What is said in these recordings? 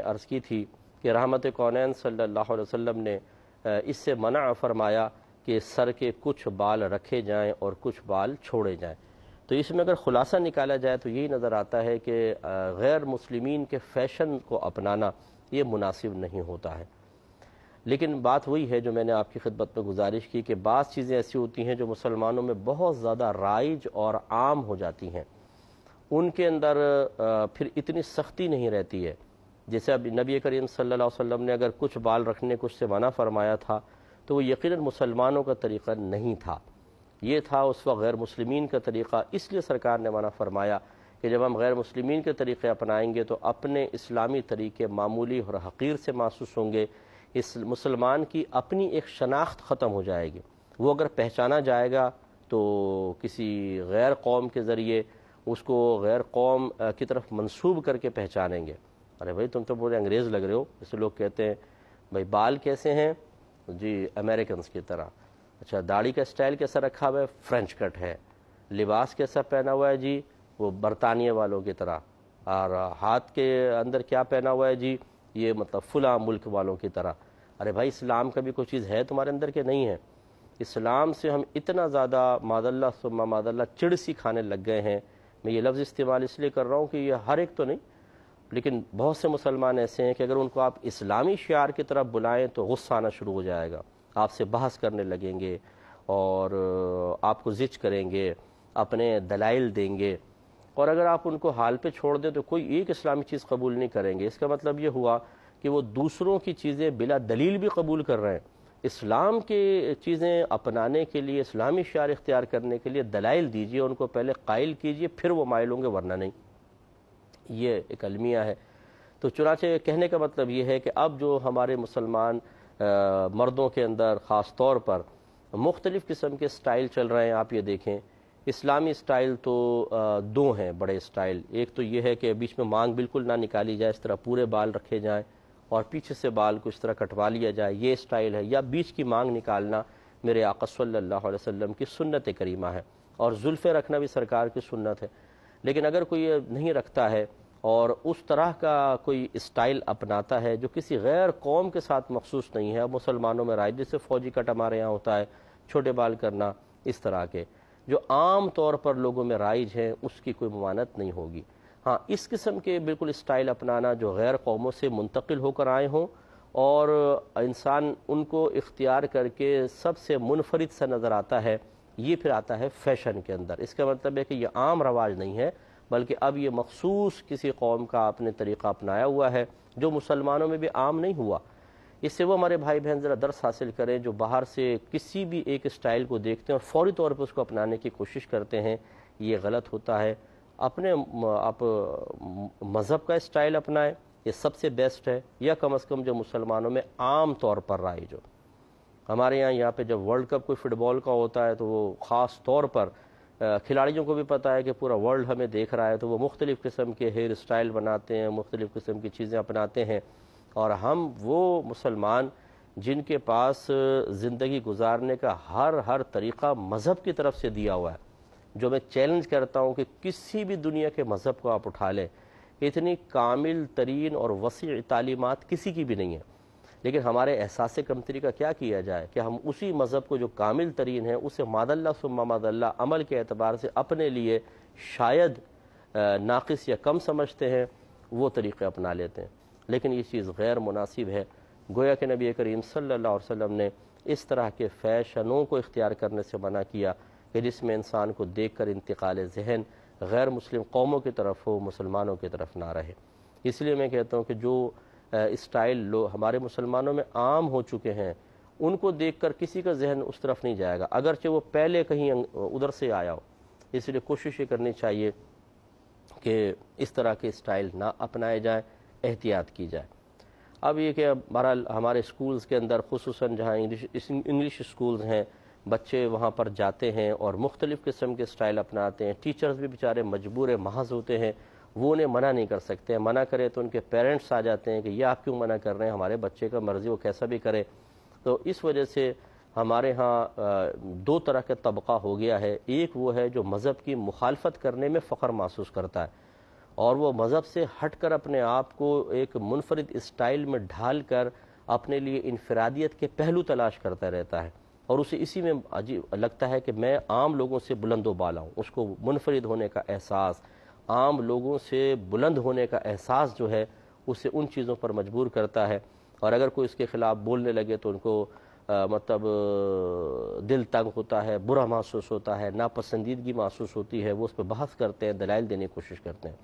عرض کی تھی کہ رحمت کونین صلی اللہ علیہ وسلم نے اس سے منع فرمایا کہ سر کے کچھ بال رکھے جائیں اور کچھ بال چھوڑے جائیں۔ تو اس میں اگر خلاصہ نکالا جائے تو یہی نظر آتا ہے کہ غیر مسلمین کے فیشن کو اپنانا یہ مناسب نہیں ہوتا ہے۔ لیکن بات وہی ہے جو میں نے آپ کی خدمت میں گزارش کی کہ بعض چیزیں ایسی ہوتی ہیں جو مسلمانوں میں بہت زیادہ رائج اور عام ہو جاتی ہیں۔ ان کے اندر پھر اتنی سختی نہیں رہتی ہے۔ جیسے اب نبی کریم صلی اللہ علیہ وسلم نے اگر کچھ بال رکھنے کچھ سے منع فرمایا تھا، تو وہ یقیناً مسلمانوں کا طریقہ نہیں تھا۔ یہ تھا اس وقت غیر مسلمین کا طریقہ، اس لیے سرکار نے منع فرمایا کہ جب ہم غیر مسلمین کے طریقے اپنائیں گے تو اپنے اسلامی طریقے معمولی اور حقیر سے محسوس ہوں گے۔ اس مسلمان کی اپنی ایک شناخت ختم ہو جائے گی۔ وہ اگر پہچانا جائے گا تو کسی غیر قوم کے ذریعے اس کو غیر قوم کی طرف منسوب کر کے پہچانیں گے۔ ارے بھائی تم تو بولے انگریز لگ رہے ہو۔ جیسے لوگ کہتے ہیں، بھائی بال کیسے ہیں؟ جی امریکنس کی طرح۔ اچھا داڑھی کا اسٹائل کیسا رکھا ہوا ہے؟ فرینچ کٹ ہے۔ لباس کیسا پہنا ہوا ہے؟ جی وہ برطانیہ والوں کی طرح۔ اور ہاتھ کے اندر کیا پہنا ہوا ہے؟ جی یہ مطلب فلاں ملک والوں کی طرح۔ ارے بھائی، اسلام کا بھی کوئی چیز ہے تمہارے اندر کہ نہیں ہے؟ اسلام سے ہم اتنا زیادہ ماد اللہ سما ماد اللہ چڑ سی کھانے لگ گئے ہیں۔ میں یہ لفظ استعمال اس لیے کر رہا ہوں کہ یہ ہر ایک تو نہیں لیکن بہت سے مسلمان ایسے ہیں کہ اگر ان کو آپ اسلامی شعار کی طرف بلائیں تو غصہ آنا شروع ہو جائے گا۔ آپ سے بحث کرنے لگیں گے اور آپ کو زچ کریں گے، اپنے دلائل دیں گے۔ اور اگر آپ ان کو حال پہ چھوڑ دیں تو کوئی ایک اسلامی چیز قبول نہیں کریں گے۔ اس کا مطلب یہ ہوا کہ وہ دوسروں کی چیزیں بلا دلیل بھی قبول کر رہے ہیں۔ اسلام کی چیزیں اپنانے کے لیے، اسلامی شعار اختیار کرنے کے لیے دلائل دیجیے، ان کو پہلے قائل کیجیے، پھر وہ مائل ہوں گے، ورنہ نہیں۔ یہ ایک المیہ ہے۔ تو چنانچہ کہنے کا مطلب یہ ہے کہ اب جو ہمارے مسلمان مردوں کے اندر خاص طور پر مختلف قسم کے سٹائل چل رہے ہیں، آپ یہ دیکھیں۔ اسلامی سٹائل تو دو ہیں بڑے سٹائل۔ ایک تو یہ ہے کہ بیچ میں مانگ بالکل نہ نکالی جائے، اس طرح پورے بال رکھے جائیں اور پیچھے سے بال کو اس طرح کٹوا لیا جائے۔ یہ سٹائل ہے۔ یا بیچ کی مانگ نکالنا میرے آقا صلی اللہ علیہ وسلم کی سنت کریمہ ہے۔ اور زلفے رکھنا بھی سرکار کی سنت ہے۔ لیکن اگر کوئی یہ نہیں رکھتا ہے اور اس طرح کا کوئی اسٹائل اپناتا ہے جو کسی غیر قوم کے ساتھ مخصوص نہیں ہے، مسلمانوں میں رائے جیسے فوجی کٹ ہمارے یہاں ہوتا ہے، چھوٹے بال کرنا، اس طرح کے، جو عام طور پر لوگوں میں رائج ہیں، اس کی کوئی ممانت نہیں ہوگی۔ ہاں اس قسم کے بالکل اسٹائل اپنانا جو غیر قوموں سے منتقل ہو کر آئے ہوں اور انسان ان کو اختیار کر کے سب سے منفرد سا نظر آتا ہے، یہ پھر آتا ہے فیشن کے اندر۔ اس کا مطلب ہے کہ یہ عام رواج نہیں ہے بلکہ اب یہ مخصوص کسی قوم کا اپنے طریقہ اپنایا ہوا ہے جو مسلمانوں میں بھی عام نہیں ہوا۔ اس سے وہ ہمارے بھائی بہن ذرا درس حاصل کریں جو باہر سے کسی بھی ایک اسٹائل کو دیکھتے ہیں اور فوری طور پہ اس کو اپنانے کی کوشش کرتے ہیں۔ یہ غلط ہوتا ہے۔ اپنے آپ مذہب کا اسٹائل اپنائیں۔ یہ سب سے بیسٹ ہے۔ یا کم از کم جو مسلمانوں میں عام طور پر رائے جو ہمارے یہاں یہاں پہ جب ورلڈ کپ کوئی فٹ بال کا ہوتا ہے تو وہ خاص طور پر کھلاڑیوں کو بھی پتہ ہے کہ پورا ورلڈ ہمیں دیکھ رہا ہے تو وہ مختلف قسم کے ہیئر اسٹائل بناتے ہیں، مختلف قسم کی چیزیں اپناتے ہیں۔ اور ہم وہ مسلمان جن کے پاس زندگی گزارنے کا ہر ہر طریقہ مذہب کی طرف سے دیا ہوا ہے، جو میں چیلنج کرتا ہوں کہ کسی بھی دنیا کے مذہب کو آپ اٹھا لیں اتنی کامل ترین اور وسیع تعلیمات کسی کی بھی نہیں ہے لیکن ہمارے احساس کمتری کا کیا کیا جائے کہ ہم اسی مذہب کو جو کامل ترین ہے اسے ماد اللہ سما ماد اللہ عمل کے اعتبار سے اپنے لیے شاید ناقص یا کم سمجھتے ہیں، وہ طریقے اپنا لیتے ہیں۔ لیکن یہ چیز غیر مناسب ہے۔ گویا کہ نبی کریم صلی اللہ علیہ وسلم نے اس طرح کے فیشنوں کو اختیار کرنے سے منع کیا کہ جس میں انسان کو دیکھ کر انتقال ذہن غیر مسلم قوموں کی طرف ہو، مسلمانوں کی طرف نہ رہے۔ اس لیے میں کہتا ہوں کہ جو اسٹائل لو، ہمارے مسلمانوں میں عام ہو چکے ہیں، ان کو دیکھ کر کسی کا ذہن اس طرف نہیں جائے گا، اگرچہ وہ پہلے کہیں ادھر سے آیا ہو۔ اس لیے کوشش یہ کرنی چاہیے کہ اس طرح کے اسٹائل نہ اپنائے جائیں، احتیاط کی جائے۔ اب یہ کہ بہرحال ہمارے اسکولز کے اندر، خصوصاً جہاں انگلش انگلش اسکولز ہیں، بچے وہاں پر جاتے ہیں اور مختلف قسم کے اسٹائل اپناتے ہیں، ٹیچرز بھی بیچارے مجبور، محض ہوتے ہیں۔ وہ انہیں منع نہیں کر سکتے، منع کرے تو ان کے پیرنٹس آ جاتے ہیں کہ یہ آپ کیوں منع کر رہے ہیں؟ ہمارے بچے کا مرضی وہ کیسا بھی کرے۔ تو اس وجہ سے ہمارے ہاں دو طرح کا طبقہ ہو گیا ہے۔ ایک وہ ہے جو مذہب کی مخالفت کرنے میں فخر محسوس کرتا ہے اور وہ مذہب سے ہٹ کر اپنے آپ کو ایک منفرد اسٹائل میں ڈھال کر اپنے لیے انفرادیت کے پہلو تلاش کرتا رہتا ہے اور اسے اسی میں عجیب لگتا ہے کہ میں عام لوگوں سے بلند و بالا ہوں، اس کو منفرد ہونے کا احساس عام لوگوں سے بلند ہونے کا احساس جو ہے، اسے ان چیزوں پر مجبور کرتا ہے۔ اور اگر کوئی اس کے خلاف بولنے لگے تو ان کو مطلب دل تنگ ہوتا ہے، برا محسوس ہوتا ہے، ناپسندیدگی محسوس ہوتی ہے، وہ اس پہ بحث کرتے ہیں، دلائل دینے کی کوشش کرتے ہیں۔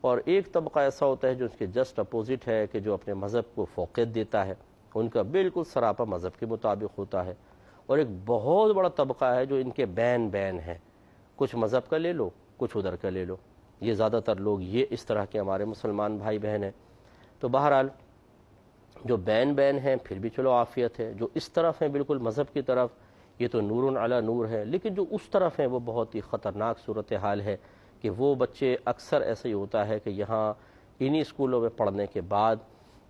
اور ایک طبقہ ایسا ہوتا ہے جو اس کے جسٹ اپوزٹ ہے، کہ جو اپنے مذہب کو فوقیت دیتا ہے۔ ان کا بالکل سراپا مذہب کے مطابق ہوتا ہے۔ اور ایک بہت بڑا طبقہ ہے جو ان کے بین بین ہے۔ کچھ مذہب کا لے لو کچھ ادھر کا لے لو۔ یہ زیادہ تر لوگ یہ اس طرح کے ہمارے مسلمان بھائی بہن ہیں۔ تو بہرحال جو بین بین ہیں، پھر بھی چلو عافیت ہے۔ جو اس طرف ہیں، بالکل مذہب کی طرف، یہ تو نور علی نور ہے لیکن جو اس طرف ہیں، وہ بہت ہی خطرناک صورت حال ہے کہ وہ بچے اکثر ایسے ہی ہوتا ہے کہ یہاں انہی اسکولوں میں پڑھنے کے بعد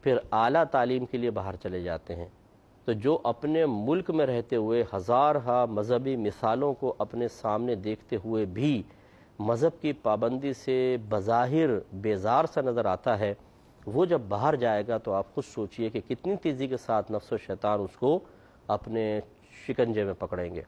پھر اعلیٰ تعلیم کے لیے باہر چلے جاتے ہیں۔ تو جو اپنے ملک میں رہتے ہوئے ہزار ہا مذہبی مثالوں کو اپنے سامنے دیکھتے ہوئے بھی مذہب کی پابندی سے بظاہر بیزار سا نظر آتا ہے، وہ جب باہر جائے گا تو آپ خود سوچئے کہ کتنی تیزی کے ساتھ نفس و شیطان اس کو اپنے شکنجے میں پکڑیں گے۔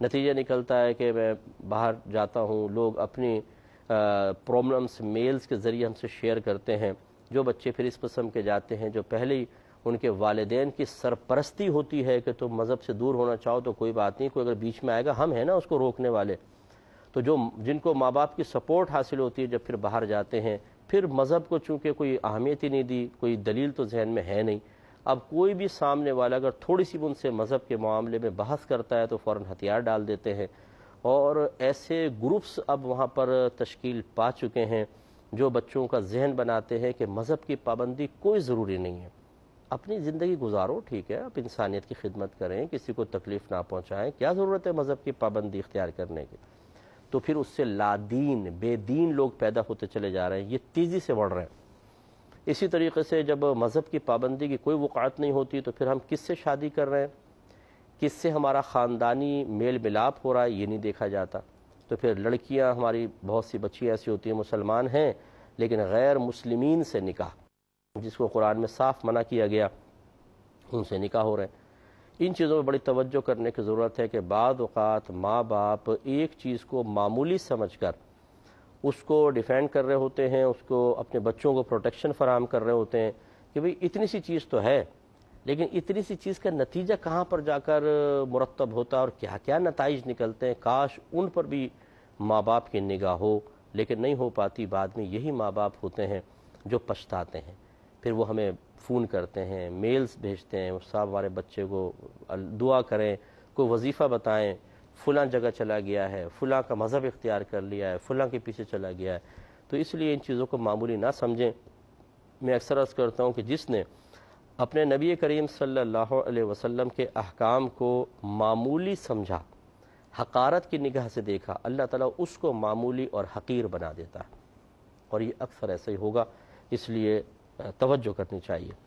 نتیجہ نکلتا ہے کہ میں باہر جاتا ہوں، لوگ اپنی پرابلمس میلز کے ذریعے ہم سے شیئر کرتے ہیں۔ جو بچے پھر اس قسم کے جاتے ہیں جو پہلے ہی ان کے والدین کی سرپرستی ہوتی ہے کہ تم مذہب سے دور ہونا چاہو تو کوئی بات نہیں، کوئی اگر بیچ میں آئے گا، ہم ہیں نا اس کو روکنے والے۔ تو جو جن کو ماں باپ کی سپورٹ حاصل ہوتی ہے جب پھر باہر جاتے ہیں، پھر مذہب کو چونکہ کوئی اہمیت ہی نہیں دی، کوئی دلیل تو ذہن میں ہے نہیں۔ اب کوئی بھی سامنے والا اگر تھوڑی سی ان سے مذہب کے معاملے میں بحث کرتا ہے تو فوراً ہتھیار ڈال دیتے ہیں۔ اور ایسے گروپس اب وہاں پر تشکیل پا چکے ہیں جو بچوں کا ذہن بناتے ہیں کہ مذہب کی پابندی کوئی ضروری نہیں ہے۔ اپنی زندگی گزارو، ٹھیک ہے آپ انسانیت کی خدمت کریں، کسی کو تکلیف نہ پہنچائیں۔ کیا ضرورت ہے مذہب کی پابندی اختیار کرنے کی؟ تو پھر اس سے لادین، بے دین لوگ پیدا ہوتے چلے جا رہے ہیں، یہ تیزی سے بڑھ رہے ہیں۔ اسی طریقے سے جب مذہب کی پابندی کی کوئی وقعت نہیں ہوتی تو پھر ہم کس سے شادی کر رہے ہیں؟ کس سے ہمارا خاندانی میل ملاپ ہو رہا ہے؟ یہ نہیں دیکھا جاتا۔ تو پھر لڑکیاں ہماری بہت سی بچی ایسی ہوتی ہیں، مسلمان ہیں، لیکن غیر مسلمین سے نکاح، جس کو قرآن میں صاف منع کیا گیا، ان سے نکاح ہو رہے ہیں۔ ان چیزوں میں بڑی توجہ کرنے کی ضرورت ہے کہ بعض اوقات ماں باپ ایک چیز کو معمولی سمجھ کر اس کو ڈیفینڈ کر رہے ہوتے ہیں، اس کو اپنے بچوں کو پروٹیکشن فراہم کر رہے ہوتے ہیں کہ بھئی اتنی سی چیز تو ہے، لیکن اتنی سی چیز کا نتیجہ کہاں پر جا کر مرتب ہوتا ہے اور کیا کیا نتائج نکلتے ہیں؟ کاش ان پر بھی ماں باپ کی نگاہ ہو، لیکن نہیں ہو پاتی، بعد میں یہی ماں باپ ہوتے ہیں جو پچھتاتے ہیں۔ پھر وہ ہمیں فون کرتے ہیں میلز بھیجتے ہیں، صاحب ہمارے بچے کو دعا کریں، کوئی وظیفہ بتائیں، فلاں جگہ چلا گیا ہے، فلاں کا مذہب اختیار کر لیا ہے، فلاں کے پیچھے چلا گیا ہے۔ تو اس لیے ان چیزوں کو معمولی نہ سمجھیں۔ میں اکثر عرض کرتا ہوں کہ جس نے اپنے نبی کریم صلی اللہ علیہ وسلم کے احکام کو معمولی سمجھا، حقارت کی نگاہ سے دیکھا، اللہ تعالیٰ اس کو معمولی اور حقیر بنا دیتا ہے۔ اور یہ اکثر ایسا ہی ہوگا۔ اس لیے توجہ کرنی چاہیے۔